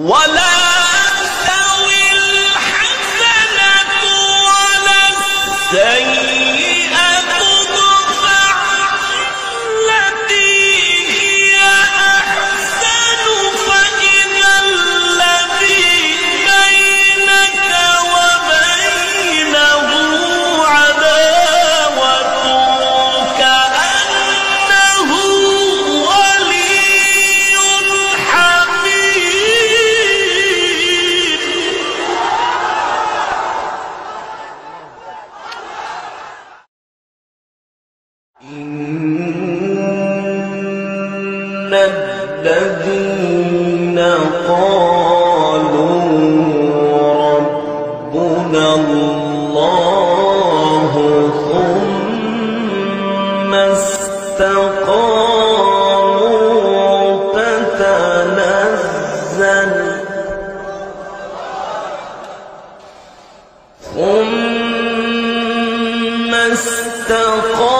ولا الذين قالوا ربنا الله ثم استقاموا تتنزل ثم استقاموا